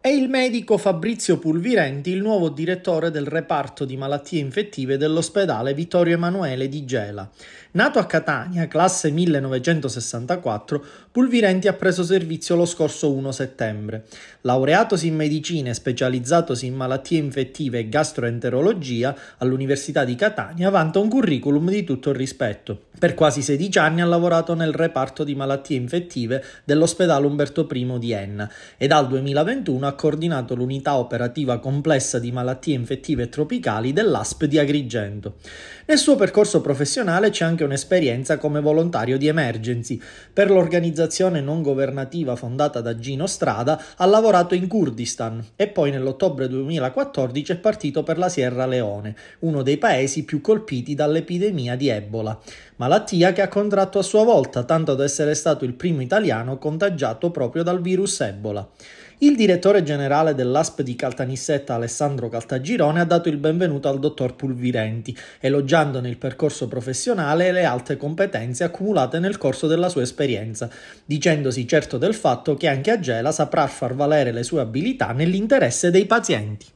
È il medico Fabrizio Pulvirenti il nuovo direttore del reparto di malattie infettive dell'ospedale Vittorio Emanuele di Gela. Nato a Catania, classe 1964, Pulvirenti ha preso servizio lo scorso 1 settembre. Laureatosi in medicina e specializzatosi in malattie infettive e gastroenterologia all'Università di Catania, vanta un curriculum di tutto il rispetto. Per quasi 16 anni ha lavorato nel reparto di malattie infettive dell'ospedale Umberto I di Enna e dal 2021 ha coordinato l'unità operativa complessa di malattie infettive tropicali dell'ASP di Agrigento. Nel suo percorso professionale c'è anche un'esperienza come volontario di emergency. Per l'organizzazione non governativa fondata da Gino Strada ha lavorato in Kurdistan e poi nell'ottobre 2014 è partito per la Sierra Leone, uno dei paesi più colpiti dall'epidemia di Ebola, malattia che ha contratto a sua volta, tanto da essere stato il primo italiano contagiato proprio dal virus Ebola. Il direttore generale dell'ASP di Caltanissetta, Alessandro Caltagirone, ha dato il benvenuto al dottor Pulvirenti, elogiandone il percorso professionale e le alte competenze accumulate nel corso della sua esperienza, dicendosi certo del fatto che anche a Gela saprà far valere le sue abilità nell'interesse dei pazienti.